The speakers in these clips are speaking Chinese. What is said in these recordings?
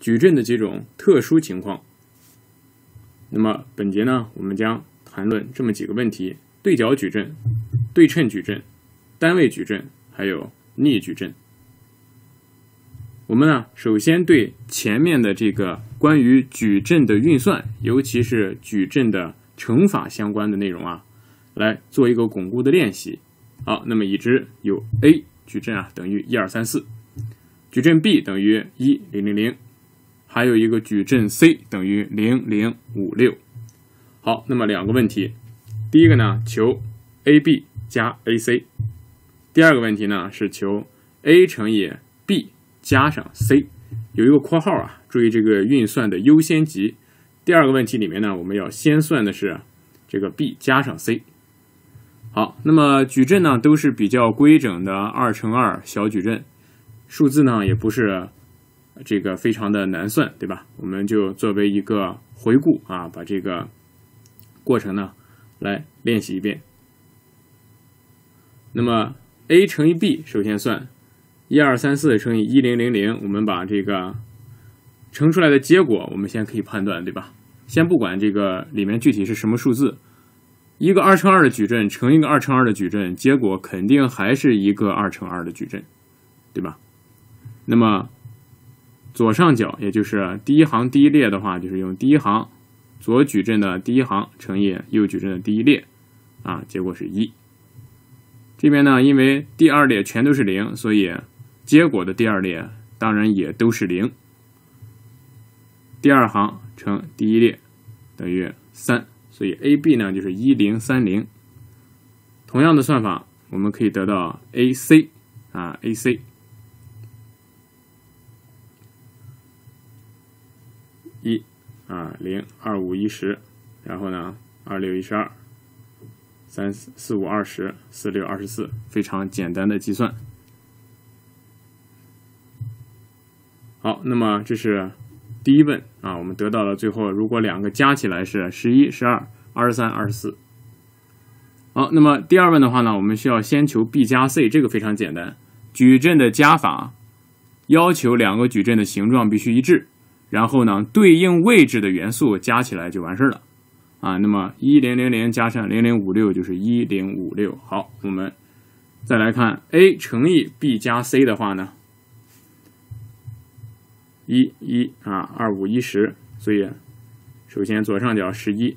矩阵的几种特殊情况。那么本节呢，我们将谈论这么几个问题：对角矩阵、对称矩阵、单位矩阵，还有逆矩阵。我们呢，首先对前面的这个关于矩阵的运算，尤其是矩阵的乘法相关的内容啊，来做一个巩固的练习。好，那么已知有 A 矩阵啊等于一二三四，矩阵 B 等于一零零零。还有一个矩阵 C 等于零零五六。好，那么两个问题，第一个呢，求 AB 加 AC；第二个问题呢，是求 A 乘以 B 加上 C。有一个括号啊，注意这个运算的优先级。第二个问题里面呢，我们要先算的是这个 B 加上 C。好，那么矩阵呢都是比较规整的二乘二小矩阵，数字呢也不是。这个非常的难算，对吧？我们就作为一个回顾啊，把这个过程呢来练习一遍。那么 a 乘以 b，首先算一二三四乘以一零零零，我们把这个乘出来的结果，我们先可以判断，对吧？先不管这个里面具体是什么数字，一个二乘二的矩阵乘一个二乘二的矩阵，结果肯定还是一个二乘二的矩阵，对吧？那么左上角，也就是第一行第一列的话，就是用第一行左矩阵的第一行乘以右矩阵的第一列，啊，结果是一。这边呢，因为第二列全都是零，所以结果的第二列当然也都是零。第二行乘第一列等于三，所以 A、B 呢就是一零三零。同样的算法，我们可以得到 A、C 啊，A、C。一啊零二五一十，然后呢二六一十二，三四四五二十，四六二十四，非常简单的计算。好，那么这是第一问啊，我们得到了最后，如果两个加起来是十一、十二、二十三、二十四。好，那么第二问的话呢，我们需要先求 b 加 c，这个非常简单，矩阵的加法要求两个矩阵的形状必须一致。然后呢，对应位置的元素加起来就完事儿了，啊，那么一零零零加上零零五六就是一零五六。好，我们再来看 a 乘以 b 加 c 的话呢，一一啊二五一十，所以首先左上角十一，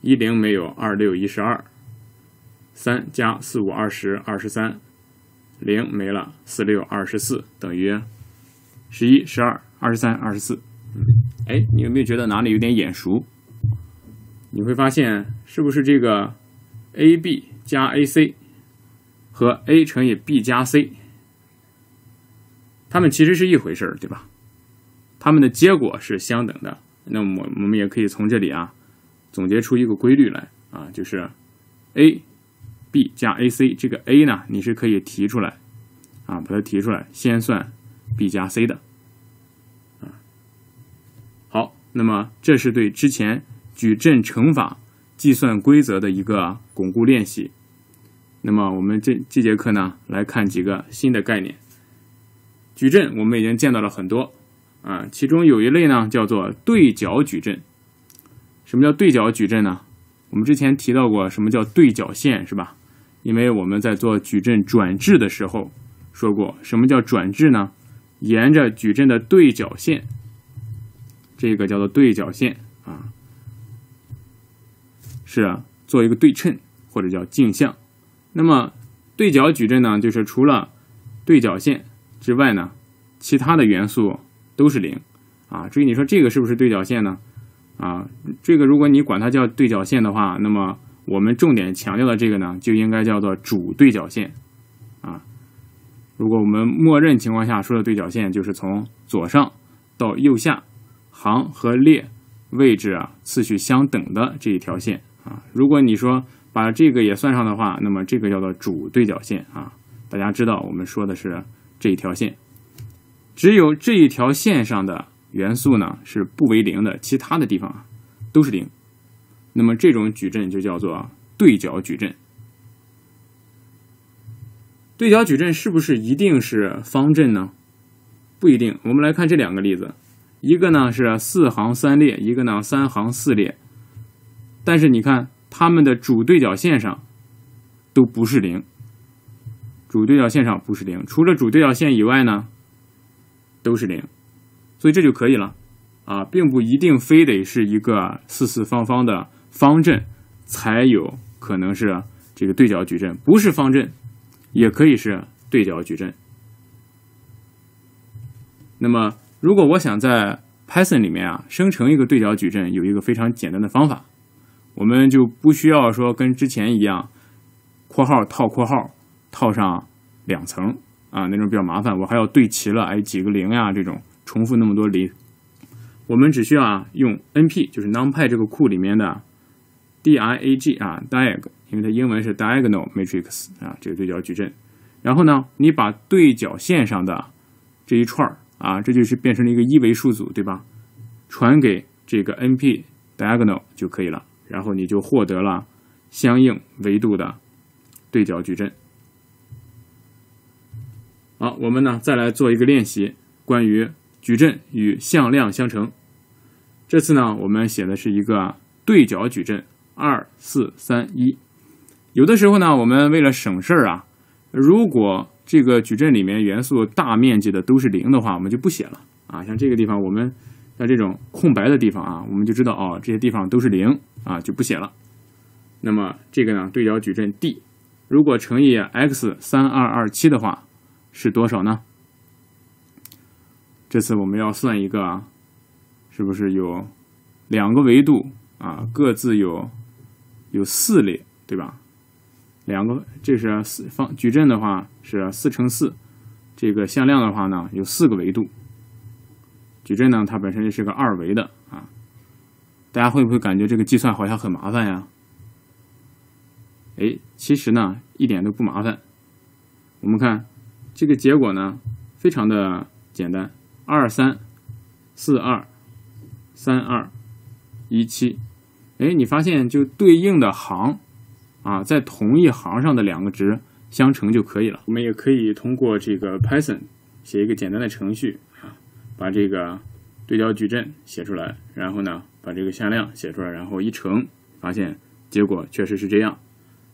一零没有，二六一十二，三加四五二十二十三，零没了，四六二十四等于十一十二二十三二十四。哎，你有没有觉得哪里有点眼熟？你会发现，是不是这个 a b 加 a c 和 a 乘以 b 加 c，它们其实是一回事儿，对吧？它们的结果是相等的。那么我们也可以从这里啊总结出一个规律来啊，就是 a b 加 a c 这个 a 呢，你是可以提出来啊，把它提出来，先算 b 加 c 的。那么，这是对之前矩阵乘法计算规则的一个巩固练习。那么，我们这这节课呢，来看几个新的概念。矩阵我们已经见到了很多啊，其中有一类呢叫做对角矩阵。什么叫对角矩阵呢？我们之前提到过，什么叫对角线，是吧？因为我们在做矩阵转置的时候说过，什么叫转置呢？沿着矩阵的对角线。这个叫做对角线啊，是啊，做一个对称或者叫镜像。那么对角矩阵呢，就是除了对角线之外呢，其他的元素都是零啊。至于你说这个是不是对角线呢？啊，这个如果你管它叫对角线的话，那么我们重点强调的这个呢，就应该叫做主对角线啊。如果我们默认情况下说的对角线，就是从左上到右下。行和列位置啊次序相等的这一条线啊，如果你说把这个也算上的话，那么这个叫做主对角线啊。大家知道我们说的是这一条线，只有这一条线上的元素呢是不为零的，其他的地方都是零。那么这种矩阵就叫做对角矩阵。对角矩阵是不是一定是方阵呢？不一定。我们来看这两个例子。一个呢是四行三列，一个呢三行四列，但是你看它们的主对角线上都不是零，主对角线上不是零，除了主对角线以外呢都是零，所以这就可以了。啊，并不一定非得是一个四四方方的方阵才有可能是这个对角矩阵，不是方阵也可以是对角矩阵。那么，如果我想在 Python 里面啊生成一个对角矩阵，有一个非常简单的方法，我们就不需要说跟之前一样，括号套括号套上两层啊，那种比较麻烦。我还要对齐了，哎，几个零呀，这种重复那么多零。我们只需要啊用 NP，就是 NumPy 这个库里面的 Diag 啊 Diag，因为它英文是 Diagonal Matrix 啊，这个对角矩阵。然后呢，你把对角线上的这一串儿。啊，这就是变成了一个一维数组，对吧？传给这个 NP diagonal 就可以了，然后你就获得了相应维度的对角矩阵。好，我们呢再来做一个练习，关于矩阵与向量相乘。这次呢，我们写的是一个对角矩阵，二四三一。有的时候呢，我们为了省事儿啊，如果这个矩阵里面元素大面积的都是零的话，我们就不写了啊。像这个地方，我们在这种空白的地方啊，我们就知道哦，这些地方都是零啊，就不写了。那么这个呢，对角矩阵 D，如果乘以 x 三二二七的话，是多少呢？这次我们要算一个，啊是不是有两个维度啊？各自有有四列，对吧？两个，这是四方矩阵的话是四乘四，这个向量的话呢有四个维度。矩阵呢它本身就是个二维的啊，大家会不会感觉这个计算好像很麻烦呀？哎，其实呢一点都不麻烦。我们看这个结果呢非常的简单，二三四二三二一七，哎，你发现就对应的行。啊，在同一行上的两个值相乘就可以了。我们也可以通过这个 Python 写一个简单的程序啊，把这个对角矩阵写出来，然后呢，把这个向量写出来，然后一乘，发现结果确实是这样。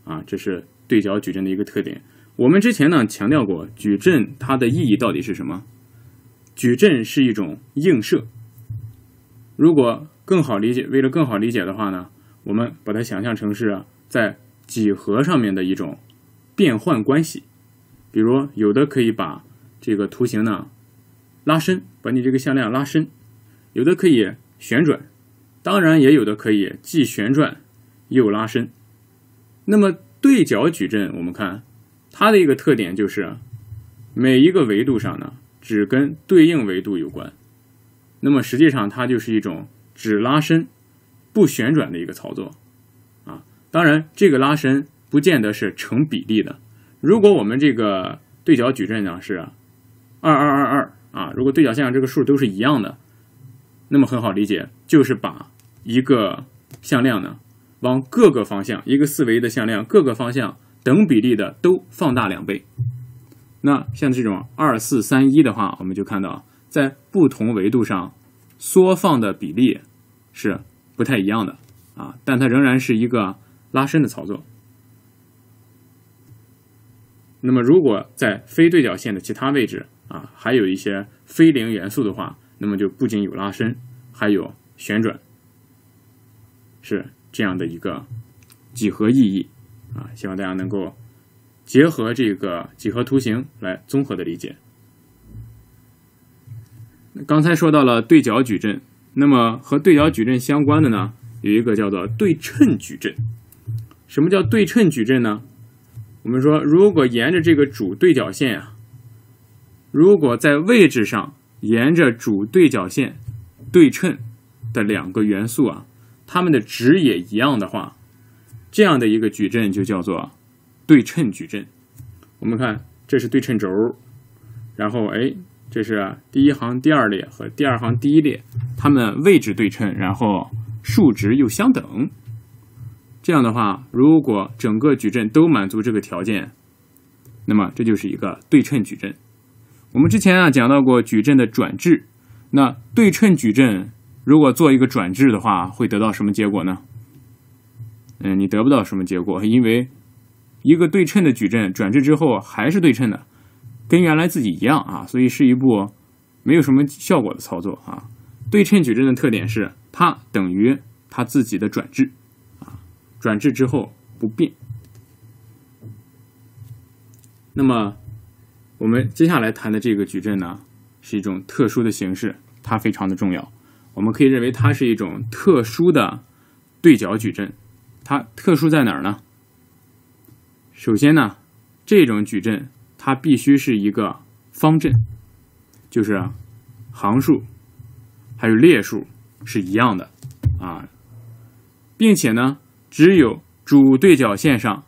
啊，这是对角矩阵的一个特点。我们之前呢强调过，矩阵它的意义到底是什么？矩阵是一种映射。如果更好理解，为了更好理解的话呢，我们把它想象成是在几何上面的一种变换关系，比如有的可以把这个图形呢拉伸，把你这个向量拉伸；有的可以旋转，当然也有的可以既旋转又拉伸。那么对角矩阵，我们看它的一个特点就是每一个维度上呢只跟对应维度有关，那么实际上它就是一种只拉伸不旋转的一个操作。当然，这个拉伸不见得是成比例的。如果我们这个对角矩阵呢是二二二二啊，如果对角线上这个数都是一样的，那么很好理解，就是把一个向量呢往各个方向，一个四维的向量各个方向等比例的都放大两倍。那像这种二四三一的话，我们就看到在不同维度上缩放的比例是不太一样的啊，但它仍然是一个。拉伸的操作。那么，如果在非对角线的其他位置啊，还有一些非零元素的话，那么就不仅有拉伸，还有旋转，是这样的一个几何意义啊。希望大家能够结合这个几何图形来综合的理解。刚才说到了对角矩阵，那么和对角矩阵相关的呢，有一个叫做对称矩阵。什么叫对称矩阵呢？我们说，如果沿着这个主对角线啊，如果在位置上沿着主对角线对称的两个元素啊，它们的值也一样的话，这样的一个矩阵就叫做对称矩阵。我们看，这是对称轴，然后哎，这是第一行第二列和第二行第一列，它们位置对称，然后数值又相等。这样的话，如果整个矩阵都满足这个条件，那么这就是一个对称矩阵。我们之前啊讲到过矩阵的转置，那对称矩阵如果做一个转置的话，会得到什么结果呢？嗯，你得不到什么结果，因为一个对称的矩阵转置之后还是对称的，跟原来自己一样啊，所以是一步没有什么效果的操作啊。对称矩阵的特点是它等于它自己的转置，转置之后不变。那么我们接下来谈的这个矩阵呢，是一种特殊的形式，它非常的重要。我们可以认为它是一种特殊的对角矩阵。它特殊在哪儿呢？首先呢，这种矩阵它必须是一个方阵，就是行数还有列数是一样的啊，并且呢，只有主对角线上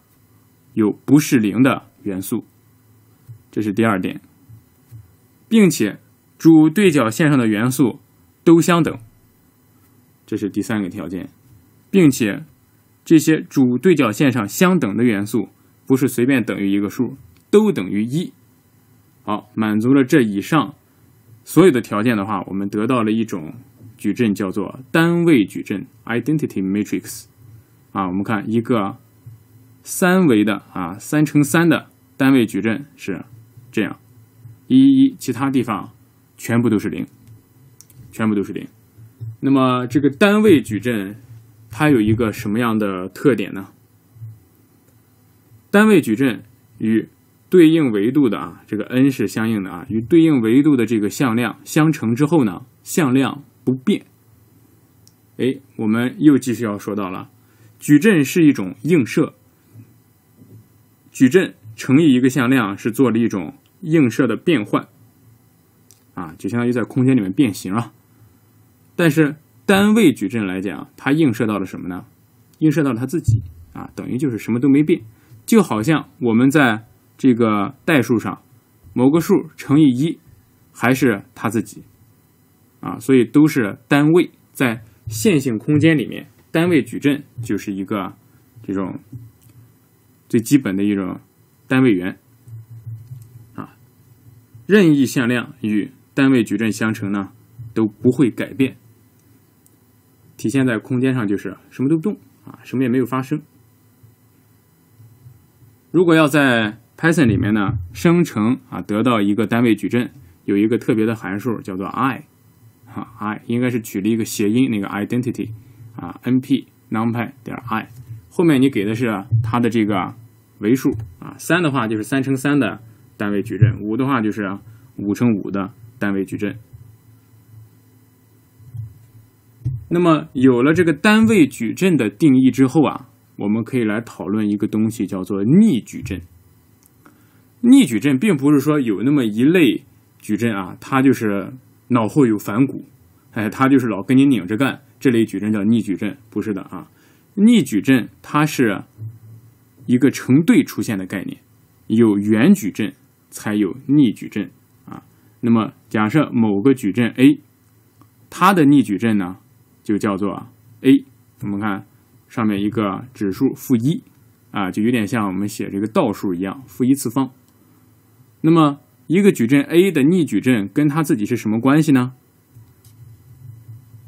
有不是零的元素，这是第二点，并且主对角线上的元素都相等，这是第三个条件，并且。这些主对角线上相等的元素不是随便等于一个数，都等于一。好，满足了这以上所有的条件的话，我们得到了一种矩阵，叫做单位矩阵 （identity matrix）。啊，我们看一个三维的啊三乘三的单位矩阵是这样，一一，其他地方全部都是零，全部都是零。那么这个单位矩阵。它有一个什么样的特点呢？单位矩阵与对应维度的啊，这个 n 是相应的啊，与对应维度的这个向量相乘之后呢，向量不变。哎，我们又继续要说到了，矩阵是一种映射，矩阵乘以一个向量是做了一种映射的变换，啊，就相当于在空间里面变形啊，但是。单位矩阵来讲，它映射到了什么呢？映射到了它自己啊，等于就是什么都没变，就好像我们在这个代数上，某个数乘以一，还是它自己啊，所以都是单位。在线性空间里面，单位矩阵就是一个这种最基本的一种单位元啊，任意向量与单位矩阵相乘呢，都不会改变。体现在空间上就是什么都不动啊，什么也没有发生。如果要在 Python 里面呢生成啊，得到一个单位矩阵，有一个特别的函数叫做 i，啊 i 应该是取了一个谐音，那个 identity 啊，np numpy 点 i，后面你给的是它的这个维数啊，三的话就是三乘三的单位矩阵，五的话就是五乘五的单位矩阵。那么有了这个单位矩阵的定义之后啊，我们可以来讨论一个东西，叫做逆矩阵。逆矩阵并不是说有那么一类矩阵啊，它就是脑后有反骨，哎，它就是老跟你拧着干，这类矩阵叫逆矩阵，不是的啊。逆矩阵它是一个成对出现的概念，有原矩阵才有逆矩阵啊。那么假设某个矩阵 A，它的逆矩阵呢？就叫做 a，我们看上面一个指数负一啊，就有点像我们写这个倒数一样，负一次方。那么一个矩阵 a 的逆矩阵跟它自己是什么关系呢？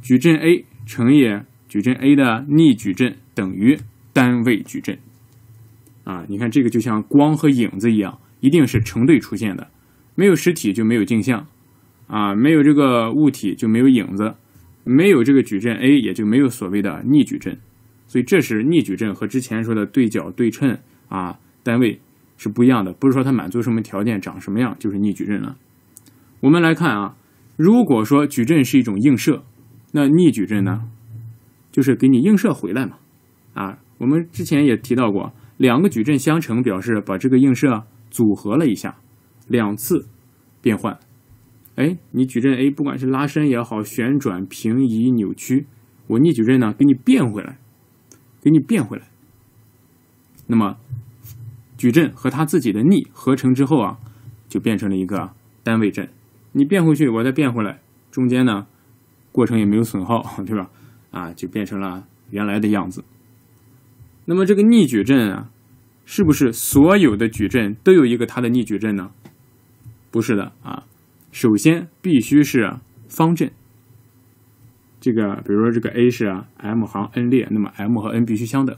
矩阵 a 乘以矩阵 a 的逆矩阵等于单位矩阵啊。你看这个就像光和影子一样，一定是成对出现的，没有实体就没有镜像啊，没有这个物体就没有影子。没有这个矩阵 A，也就没有所谓的逆矩阵，所以这是逆矩阵和之前说的对角对称啊单位是不一样的，不是说它满足什么条件长什么样就是逆矩阵了。我们来看啊，如果说矩阵是一种映射，那逆矩阵呢，就是给你映射回来嘛。啊，我们之前也提到过，两个矩阵相乘表示把这个映射组合了一下，两次变换。哎，你矩阵 A 不管是拉伸也好，旋转、平移、扭曲，我逆矩阵呢给你变回来，给你变回来。那么矩阵和它自己的逆合成之后啊，就变成了一个单位阵。你变回去，我再变回来，中间呢过程也没有损耗，对吧？啊，就变成了原来的样子。那么这个逆矩阵啊，是不是所有的矩阵都有一个它的逆矩阵呢？不是的啊。首先必须是方阵。这个比如说这个 A 是 M 行 n 列，那么 M 和 n 必须相等。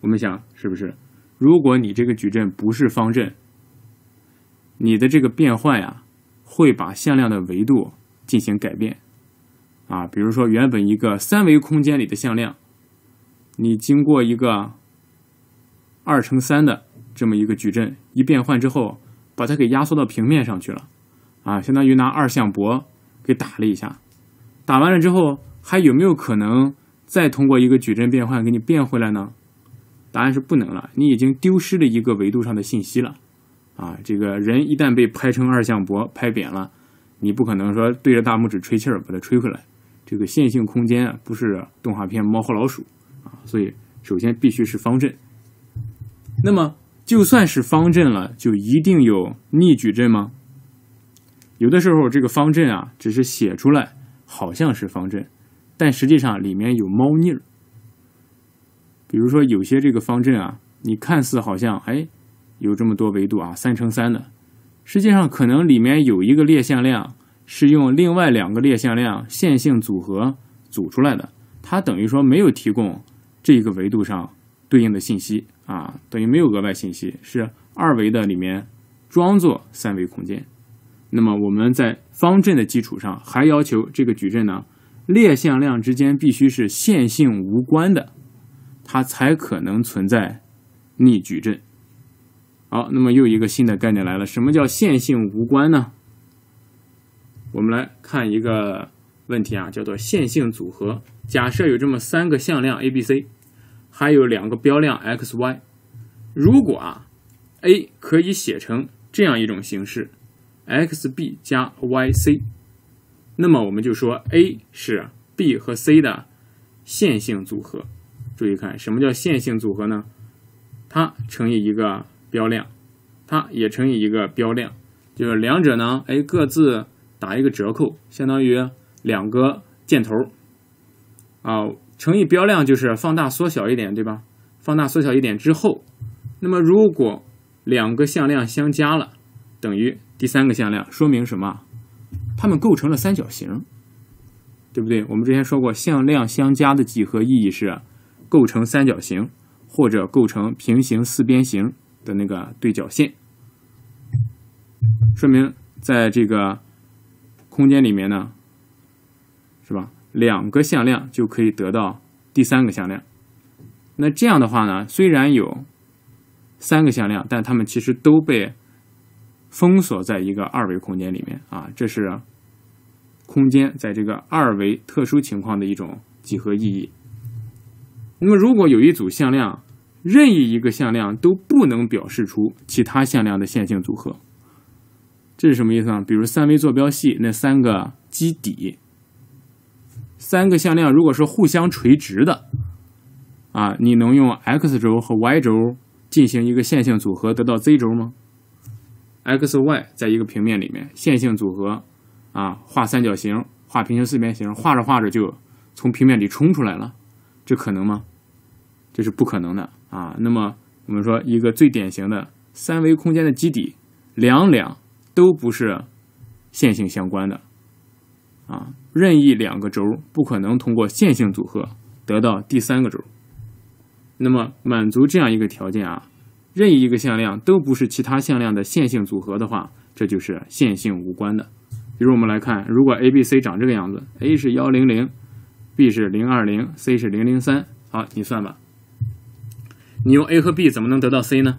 我们想是不是？如果你这个矩阵不是方阵，你的这个变换呀，会把向量的维度进行改变啊。比如说原本一个三维空间里的向量，你经过一个二乘三的这么一个矩阵一变换之后，把它给压缩到平面上去了啊，相当于拿二向箔给打了一下。打完了之后，还有没有可能再通过一个矩阵变换给你变回来呢？答案是不能了，你已经丢失了一个维度上的信息了。啊，这个人一旦被拍成二向箔，拍扁了，你不可能说对着大拇指吹气儿把它吹回来。这个线性空间啊，不是动画片《猫和老鼠》啊，所以首先必须是方阵。那么就算是方阵了，就一定有逆矩阵吗？有的时候这个方阵啊，只是写出来。好像是方阵，但实际上里面有猫腻儿。比如说有些这个方阵啊，你看似好像哎有这么多维度啊，三乘三的，实际上可能里面有一个列向量是用另外两个列向量线性组合组出来的，它等于说没有提供这个维度上对应的信息啊，等于没有额外信息，是二维的里面装作三维空间。那么我们在方阵的基础上，还要求这个矩阵呢，列向量之间必须是线性无关的，它才可能存在逆矩阵。好，那么又一个新的概念来了，什么叫线性无关呢？我们来看一个问题啊，叫做线性组合。假设有这么三个向量 a、b、c，还有两个标量 x、y，如果啊 a 可以写成这样一种形式。x b 加 y c，那么我们就说 A 是 B 和 C 的线性组合。注意看，什么叫线性组合呢？它乘以一个标量，它也乘以一个标量，就是两者呢，哎，各自打一个折扣，相当于两个箭头啊。乘以标量就是放大缩小一点，对吧？放大缩小一点之后，那么如果两个向量相加了，等于。第三个向量说明什么？它们构成了三角形，对不对？我们之前说过，向量相加的几何意义是构成三角形或者构成平行四边形的那个对角线，说明在这个空间里面呢，是吧？两个向量就可以得到第三个向量。那这样的话呢，虽然有三个向量，但它们其实都被。封锁在一个二维空间里面啊，这是空间在这个二维特殊情况的一种几何意义。那么，如果有一组向量，任意一个向量都不能表示出其他向量的线性组合，这是什么意思呢？比如三维坐标系那三个基底，三个向量如果是互相垂直的啊，你能用 x 轴和 y 轴进行一个线性组合得到 z 轴吗？x、y 在一个平面里面线性组合，啊，画三角形，画平行四边形，画着画着就从平面里冲出来了，这可能吗？这是不可能的啊。那么我们说一个最典型的三维空间的基底，两两都不是线性相关的，啊，任意两个轴不可能通过线性组合得到第三个轴。那么满足这样一个条件啊。任意一个向量都不是其他向量的线性组合的话，这就是线性无关的。比如我们来看，如果 a、b、c 长这个样子，a 是幺零零，b 是零二零，c 是零零三，好，你算吧。你用 a 和 b 怎么能得到 c 呢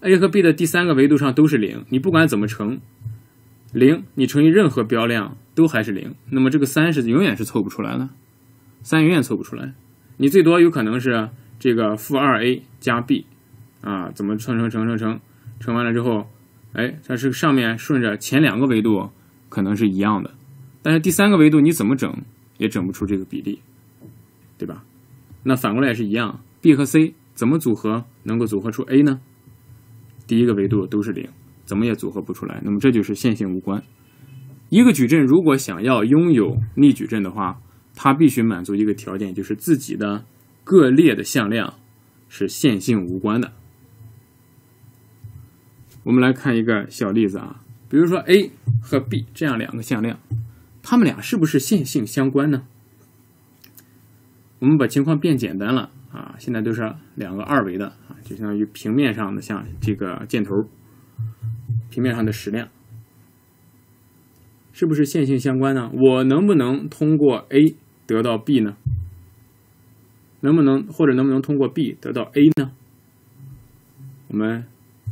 ？a 和 b 的第三个维度上都是零，你不管怎么乘，零你乘以任何标量都还是零，那么这个三是永远是凑不出来的，三永远凑不出来，你最多有可能是这个负二 a 加 b。啊，怎么乘乘乘乘乘，乘完了之后，哎，它是上面顺着前两个维度可能是一样的，但是第三个维度你怎么整也整不出这个比例，对吧？那反过来也是一样，b 和 c 怎么组合能够组合出 a 呢？第一个维度都是零，怎么也组合不出来。那么这就是线性无关。一个矩阵如果想要拥有逆矩阵的话，它必须满足一个条件，就是自己的各列的向量是线性无关的。我们来看一个小例子啊，比如说 a 和 b 这样两个向量，它们俩是不是线性相关呢？我们把情况变简单了啊，现在都是两个二维的啊，就相当于平面上的像这个箭头，平面上的矢量，是不是线性相关呢？我能不能通过 a 得到 b 呢？能不能或者能不能通过 b 得到 a 呢？我们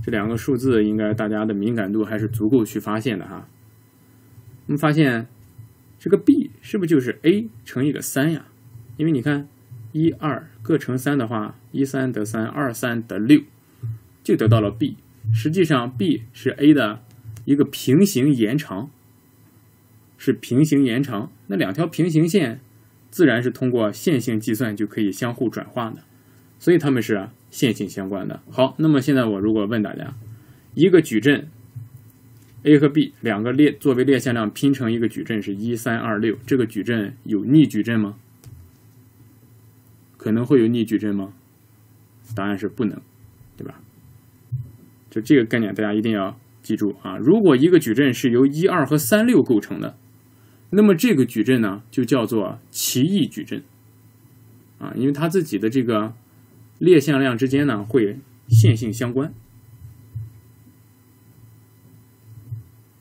这两个数字应该大家的敏感度还是足够去发现的哈。我们发现这个 b 是不是就是 a 乘以个三呀？因为你看一二各乘三的话，一三得三，二三得六，就得到了 b。实际上 b 是 a 的一个平行延长，是平行延长。那两条平行线自然是通过线性计算就可以相互转化的，所以它们是。线性相关的。好，那么现在我如果问大家，一个矩阵 a 和 b 两个列作为列向量拼成一个矩阵是一三二六，这个矩阵有逆矩阵吗？可能会有逆矩阵吗？答案是不能，对吧？就这个概念大家一定要记住啊！如果一个矩阵是由一二和三六构成的，那么这个矩阵呢就叫做奇异矩阵啊，因为它自己的这个。列向量之间呢会线性相关。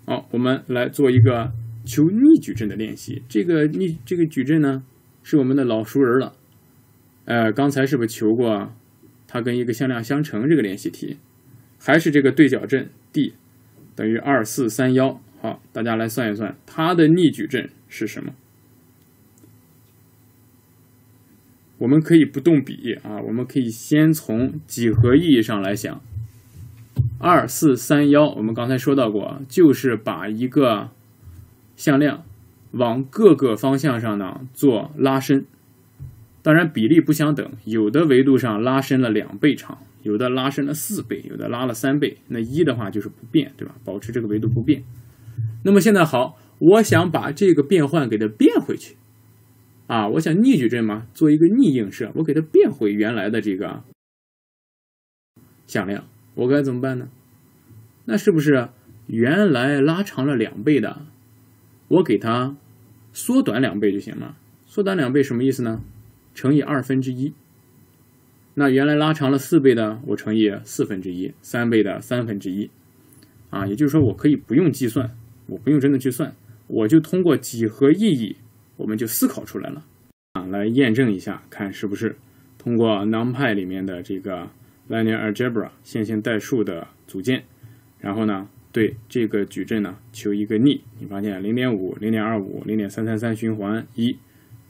好，我们来做一个求逆矩阵的练习。这个逆这个矩阵呢是我们的老熟人了。呃，刚才是不是求过它跟一个向量相乘这个练习题？还是这个对角阵 D 等于二四三幺？好，大家来算一算它的逆矩阵是什么？我们可以不动笔啊，我们可以先从几何意义上来想。二四三幺，我们刚才说到过，就是把一个向量往各个方向上呢做拉伸。当然比例不相等，有的维度上拉伸了两倍长，有的拉伸了四倍，有的拉了三倍。那一的话就是不变，对吧？保持这个维度不变。那么现在好，我想把这个变换给它变回去。啊，我想逆矩阵嘛，做一个逆映射，我给它变回原来的这个向量，我该怎么办呢？那是不是原来拉长了两倍的，我给它缩短两倍就行了？缩短两倍什么意思呢？乘以二分之一。那原来拉长了四倍的，我乘以四分之一，三倍的三分之一。啊，也就是说，我可以不用计算，我不用真的去算，我就通过几何意义。我们就思考出来了啊，来验证一下，看是不是通过 NumPy 里面的这个 Linear Algebra 线性代数的组件，然后呢，对这个矩阵呢求一个逆。你发现零点五、零点二五、零点三三三循环一，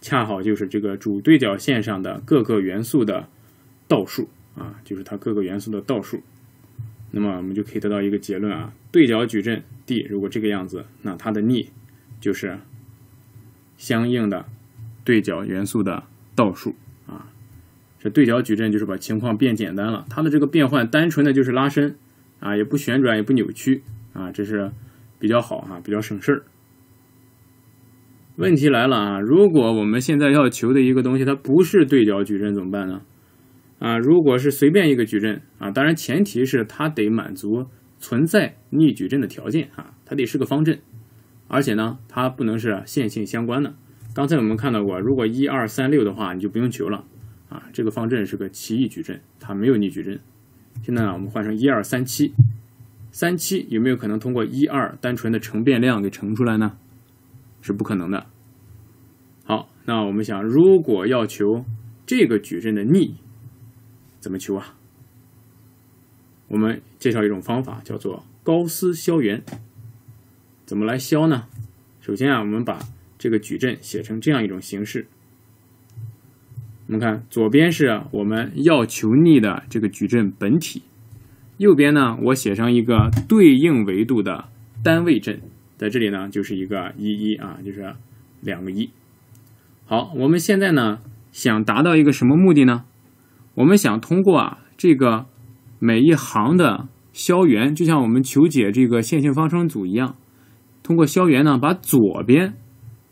恰好就是这个主对角线上的各个元素的倒数啊，就是它各个元素的倒数。那么我们就可以得到一个结论啊，对角矩阵 D 如果这个样子，那它的逆就是。相应的对角元素的倒数啊，这对角矩阵就是把情况变简单了。它的这个变换单纯的就是拉伸啊，也不旋转也不扭曲啊，这是比较好哈，比较省事儿。问题来了啊，如果我们现在要求的一个东西它不是对角矩阵怎么办呢？啊，如果是随便一个矩阵啊，当然前提是它得满足存在逆矩阵的条件啊，它得是个方阵。而且呢，它不能是线性相关的。刚才我们看到过，如果一二三六的话，你就不用求了啊。这个方阵是个奇异矩阵，它没有逆矩阵。现在呢，我们换成一二三七，三七有没有可能通过一二单纯的乘变量给乘出来呢？是不可能的。好，那我们想，如果要求这个矩阵的逆，怎么求啊？我们介绍一种方法，叫做高斯消元。怎么来消呢？首先啊，我们把这个矩阵写成这样一种形式。我们看，左边是我们要求逆的这个矩阵本体，右边呢，我写上一个对应维度的单位阵，在这里呢，就是一个一一啊，就是两个一。好，我们现在呢，想达到一个什么目的呢？我们想通过啊，这个每一行的消元，就像我们求解这个线性方程组一样。通过消元呢，把左边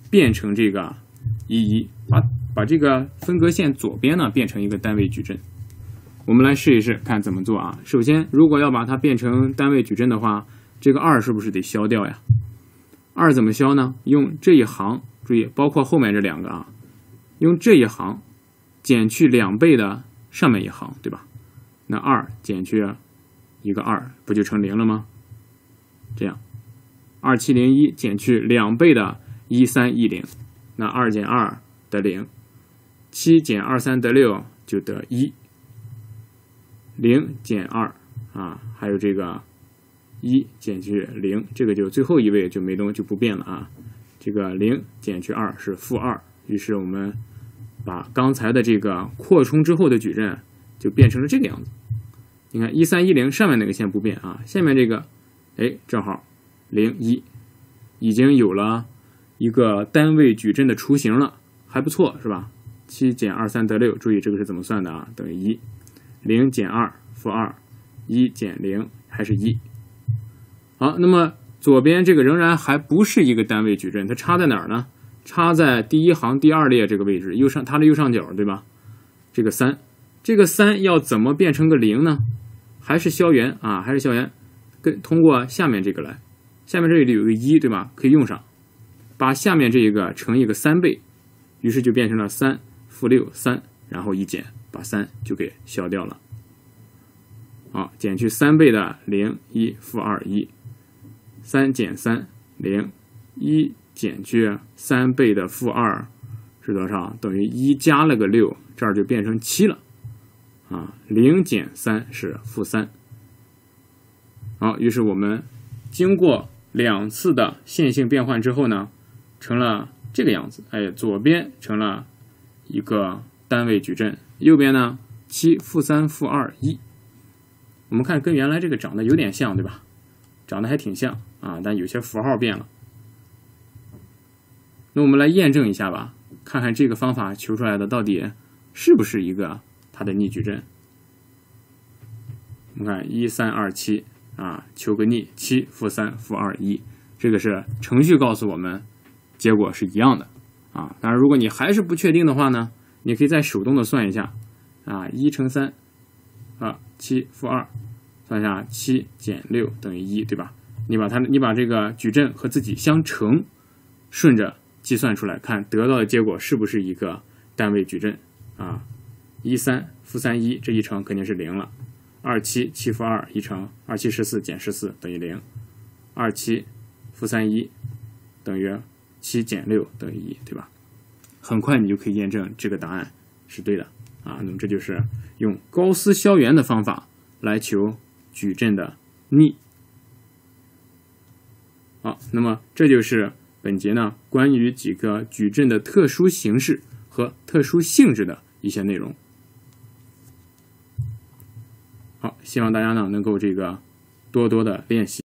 变成这个一一，把把这个分隔线左边呢变成一个单位矩阵。我们来试一试，看怎么做啊？首先，如果要把它变成单位矩阵的话，这个二是不是得消掉呀？二怎么消呢？用这一行，注意，包括后面这两个啊，用这一行减去两倍的上面一行，对吧？那二减去一个二，不就成零了吗？这样，二七零一减去两倍的一三一零，那二减二得零，七减二三得六，就得一。零减二啊，还有这个一减去零，这个就最后一位就没动就不变了啊。这个零减去二是负二，于是我们把刚才的这个扩充之后的矩阵就变成了这个样子。你看一三一零上面那个线不变啊，下面这个哎正好零一已经有了一个单位矩阵的雏形了，还不错是吧？七减二三得六，注意这个是怎么算的啊？等于一。零减二负二，一减零还是一。好，那么左边这个仍然还不是一个单位矩阵，它差在哪儿呢？差在第一行第二列这个位置，右上它的右上角，对吧？这个三，这个三要怎么变成个零呢？还是消元啊？还是消元？跟通过下面这个来，下面这里有个一对吧？可以用上，把下面这一个乘一个三倍，于是就变成了三负六三，然后一减。把三就给消掉了，好，减去三倍的零一负二一，三减三零一减去三倍的负二是多少？等于一加了个六，这儿就变成七了，啊，零减三是负三，好，于是我们经过两次的线性变换之后呢，成了这个样子，哎，左边成了一个单位矩阵。右边呢，七负三负二一，我们看跟原来这个长得有点像，对吧？长得还挺像啊，但有些符号变了。那我们来验证一下吧，看看这个方法求出来的到底是不是一个它的逆矩阵。我们看一三二七啊，求个逆，七负三负二一，这个是程序告诉我们结果是一样的啊。当然，如果你还是不确定的话呢？你可以再手动的算一下，啊，一乘三，啊，七负二，算一下七减六等于一对吧？你把它，你把这个矩阵和自己相乘，顺着计算出来，看得到的结果是不是一个单位矩阵啊？一三负三一这一乘肯定是零了，二七七负二一乘二七十四减十四等于零，二七负三一等于七减六等于一对吧？很快你就可以验证这个答案是对的啊！那么这就是用高斯消元的方法来求矩阵的逆。好，那么这就是本节呢关于几个矩阵的特殊形式和特殊性质的一些内容。好，希望大家呢能够这个多多的练习。